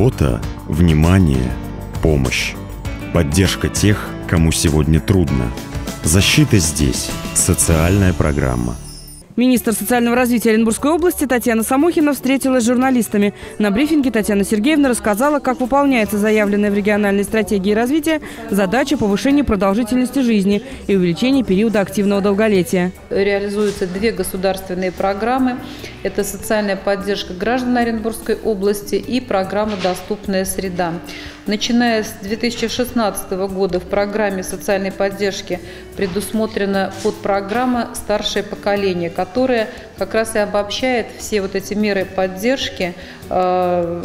Забота, внимание, помощь. Поддержка тех, кому сегодня трудно. Защита здесь. Социальная программа. Министр социального развития Оренбургской области Татьяна Самохина встретилась с журналистами. На брифинге Татьяна Сергеевна рассказала, как выполняется заявленная в региональной стратегии развития задача повышения продолжительности жизни и увеличения периода активного долголетия. Реализуются две государственные программы. Это социальная поддержка граждан Оренбургской области и программа «Доступная среда». Начиная с 2016 года в программе социальной поддержки предусмотрена подпрограмма «Старшее поколение», которая как раз и обобщает все вот эти меры поддержки э,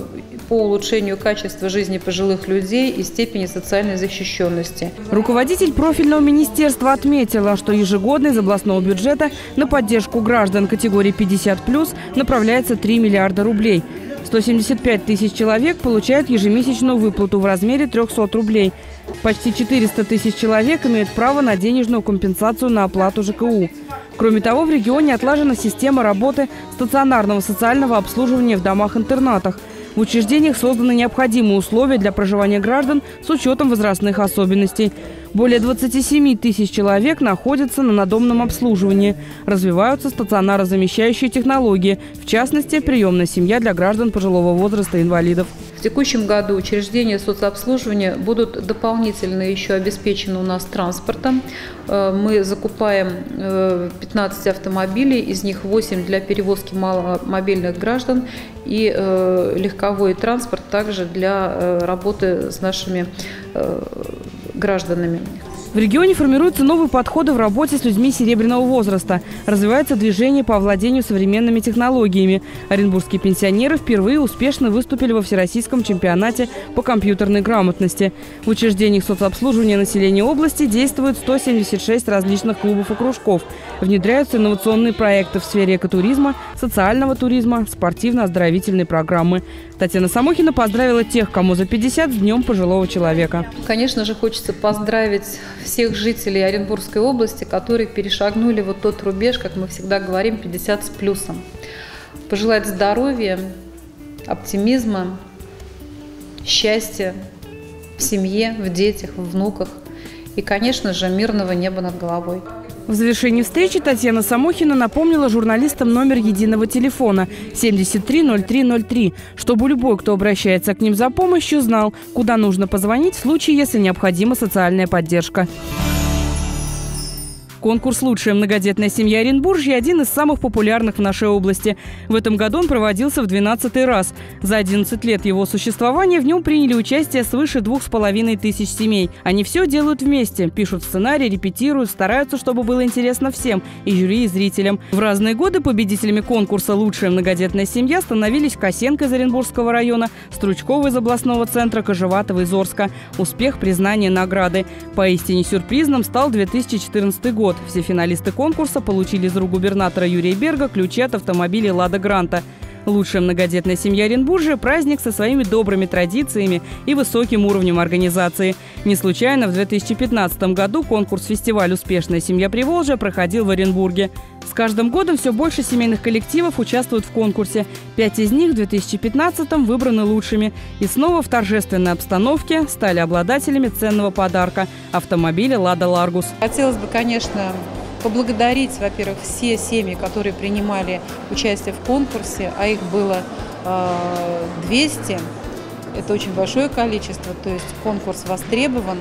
по улучшению качества жизни пожилых людей и степени социальной защищенности. Руководитель профильного министерства отметила, что ежегодно из областного бюджета на поддержку граждан категории 50+, направляется 3 миллиарда рублей – 175 тысяч человек получают ежемесячную выплату в размере 300 рублей. Почти 400 тысяч человек имеют право на денежную компенсацию на оплату ЖКУ. Кроме того, в регионе отлажена система работы стационарного социального обслуживания в домах-интернатах. В учреждениях созданы необходимые условия для проживания граждан с учетом возрастных особенностей. Более 27 тысяч человек находятся на надомном обслуживании. Развиваются стационарозамещающие технологии, в частности, приемная семья для граждан пожилого возраста и инвалидов. Текущем году учреждения соцобслуживания будут дополнительно еще обеспечены у нас транспортом. Э, мы закупаем 15 э, автомобилей, из них 8 для перевозки маломобильных граждан и э, легковой транспорт также для работы с нашими гражданами. В регионе формируются новые подходы в работе с людьми серебряного возраста. Развивается движение по овладению современными технологиями. Оренбургские пенсионеры впервые успешно выступили во Всероссийском чемпионате по компьютерной грамотности. В учреждениях соцобслуживания населения области действует 176 различных клубов и кружков. Внедряются инновационные проекты в сфере экотуризма, социального туризма, спортивно-оздоровительной программы. Татьяна Самохина поздравила тех, кому за 50 с Днем пожилого человека. Конечно же, хочется поздравить всех жителей Оренбургской области, которые перешагнули вот тот рубеж, как мы всегда говорим, 50 с плюсом. Пожелать здоровья, оптимизма, счастья в семье, в детях, в внуках и, конечно же, мирного неба над головой. В завершении встречи Татьяна Самохина напомнила журналистам номер единого телефона 730303, чтобы любой, кто обращается к ним за помощью, знал, куда нужно позвонить в случае, если необходима социальная поддержка. Конкурс «Лучшая многодетная семья Оренбуржья» – один из самых популярных в нашей области. В этом году он проводился в 12 раз. За 11 лет его существования в нем приняли участие свыше двух с половиной тысяч семей. Они все делают вместе, пишут сценарий, репетируют, стараются, чтобы было интересно всем – и жюри, и зрителям. В разные годы победителями конкурса «Лучшая многодетная семья» становились Косенко из Оренбургского района, Стручкова из областного центра, Кожеватова из Орска. Успех, признание, награды. Поистине сюрпризным стал 2014 год Все финалисты конкурса получили из рук губернатора Юрия Берга ключи от автомобилей «Лада Гранта». Лучшая многодетная семья Оренбуржья – праздник со своими добрыми традициями и высоким уровнем организации. Не случайно в 2015 году конкурс-фестиваль «Успешная семья Приволжья» проходил в Оренбурге. С каждым годом все больше семейных коллективов участвуют в конкурсе. Пять из них в 2015-м выбраны лучшими. И снова в торжественной обстановке стали обладателями ценного подарка – автомобиля «Лада Ларгус». Хотелось бы, конечно, поблагодарить, во-первых, все семьи, которые принимали участие в конкурсе, а их было 200. Э, Это очень большое количество, то есть конкурс востребован.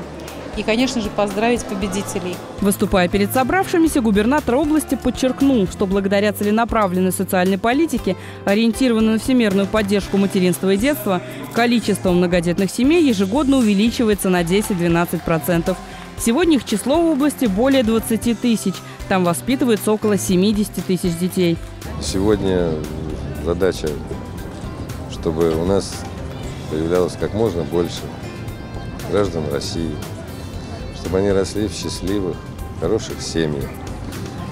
И, конечно же, поздравить победителей. Выступая перед собравшимися, губернатор области подчеркнул, что благодаря целенаправленной социальной политике, ориентированной на всемирную поддержку материнства и детства, количество многодетных семей ежегодно увеличивается на 10-12%. Сегодня их число в области более 20 тысяч. Там воспитывается около 70 тысяч детей. Сегодня задача, чтобы у нас появлялось как можно больше граждан России, чтобы они росли в счастливых, хороших семьях.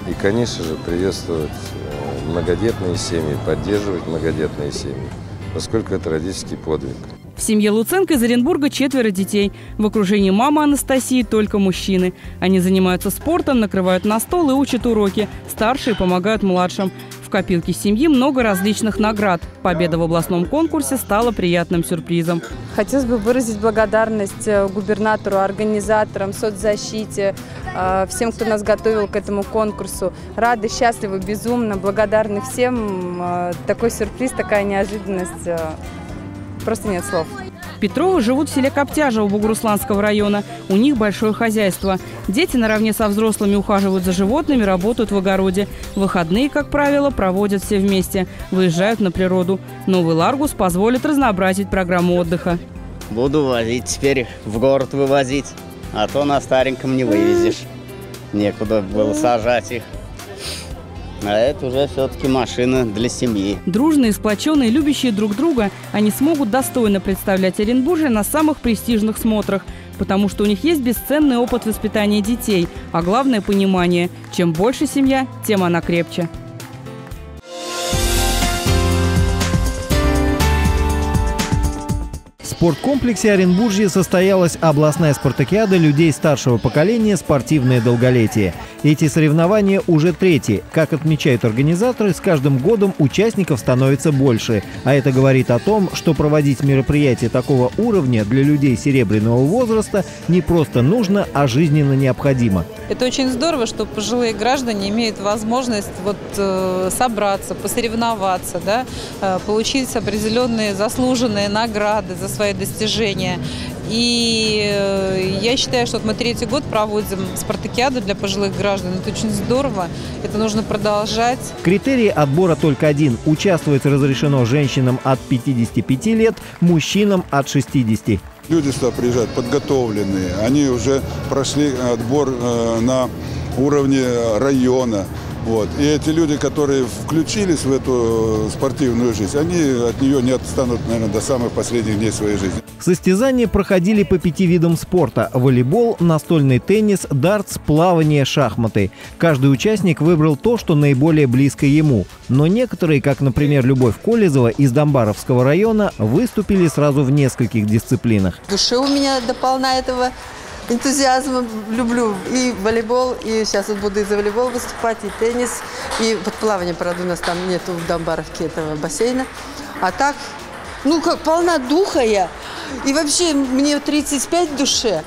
И, конечно же, приветствовать э, многодетные семьи, поддерживать многодетные семьи, поскольку это родительский подвиг. В семье Луценко из Оренбурга четверо детей. В окружении мамы Анастасии только мужчины. Они занимаются спортом, накрывают на стол и учат уроки. Старшие помогают младшим копилке семьи много различных наград. Победа в областном конкурсе стала приятным сюрпризом. Хотелось бы выразить благодарность э, губернатору, организаторам, соцзащите, э, всем, кто нас готовил к этому конкурсу. Рады, счастливы, безумно, благодарны всем. Э, такой сюрприз, такая неожиданность. Просто нет слов. Петровы живут в селе Коптяжево Бугурусланского района. У них большое хозяйство. Дети наравне со взрослыми ухаживают за животными, работают в огороде. Выходные, как правило, проводят все вместе. Выезжают на природу. Новый Ларгус позволит разнообразить программу отдыха. Буду возить теперь, в город вывозить. А то на стареньком не вывезешь. Некуда было сажать их. А это уже все-таки машина для семьи. Дружные, сплоченные, любящие друг друга, они смогут достойно представлять Оренбуржье на самых престижных смотрах, потому что у них есть бесценный опыт воспитания детей, а главное – понимание – чем больше семья, тем она крепче. Спорткомплексе Оренбуржье состоялась областная спартакиада людей старшего поколения «Спортивное долголетие». Эти соревнования уже третьи. Как отмечают организаторы, с каждым годом участников становится больше. А это говорит о том, что проводить мероприятия такого уровня для людей серебряного возраста не просто нужно, а жизненно необходимо. Это очень здорово, что пожилые граждане имеют возможность вот, э, собраться, посоревноваться, да, э, получить определенные заслуженные награды за свои достижения. И э, я считаю, что вот мы третий год проводим спартакиаду для пожилых граждан. Это очень здорово. Это нужно продолжать. Критерий отбора только один. Участвовать разрешено женщинам от 55 лет, мужчинам от 60. Люди сюда приезжают подготовленные. Они уже прошли отбор э, на уровне района. Вот. И эти люди, которые включились в эту спортивную жизнь, они от нее не отстанут, наверное, до самых последних дней своей жизни. Состязания проходили по пяти видам спорта – волейбол, настольный теннис, дартс, плавание, шахматы. Каждый участник выбрал то, что наиболее близко ему. Но некоторые, как, например, Любовь Колезова из Домбаровского района, выступили сразу в нескольких дисциплинах. В душе у меня дополна этого энтузиазмом люблю и волейбол, и сейчас вот буду и за волейбол выступать, и теннис, и под плавание, правда, у нас там нету в Домбаровке этого бассейна. А так, ну как, полна духа я. И вообще мне 35 в душе.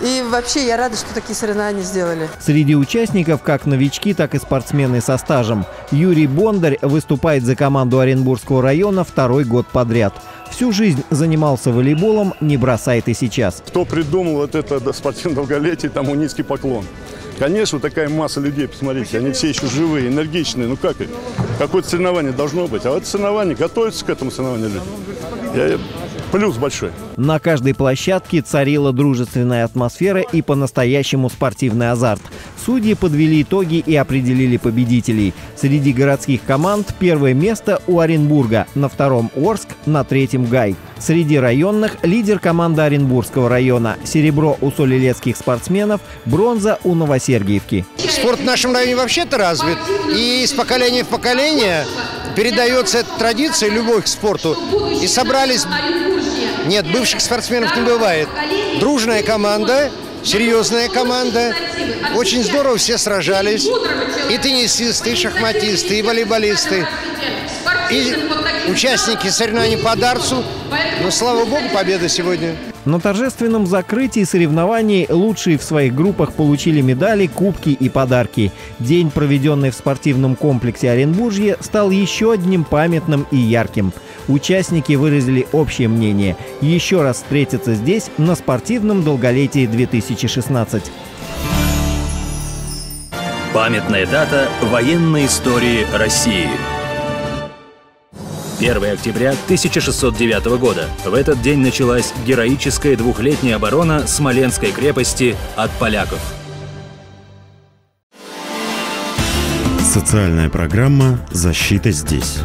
И вообще я рада, что такие соревнования сделали. Среди участников как новички, так и спортсмены со стажем. Юрий Бондарь выступает за команду Оренбургского района второй год подряд. Всю жизнь занимался волейболом, не бросает и сейчас. Кто придумал вот это спортивное долголетие, тому низкий поклон. Конечно, такая масса людей, посмотрите, они все еще живые, энергичные. Ну как, какое-то соревнование должно быть. А вот соревнование, готовятся к этому соревнованию люди. Я Плюс большой. На каждой площадке царила дружественная атмосфера и по-настоящему спортивный азарт. Судьи подвели итоги и определили победителей. Среди городских команд первое место у Оренбурга, на втором Орск, на третьем Гай. Среди районных лидер команды Оренбургского района. Серебро у солилецких спортсменов, бронза у Новосергиевки. Спорт в нашем районе вообще-то развит. И с поколения в поколение передается эта традиция, любовь к спорту. И собрались нет, бывших спортсменов не бывает. Дружная команда, серьезная команда. Очень здорово все сражались. И теннисисты, и шахматисты, и волейболисты, и участники соревнований по дарцу. Но, слава богу, победа сегодня. На торжественном закрытии соревнований лучшие в своих группах получили медали, кубки и подарки. День, проведенный в спортивном комплексе Оренбуржье, стал еще одним памятным и ярким. Участники выразили общее мнение – еще раз встретиться здесь на спортивном долголетии 2016. Памятная дата военной истории России – 1 октября 1609 года. В этот день началась героическая двухлетняя оборона Смоленской крепости от поляков. Социальная программа «Защита здесь».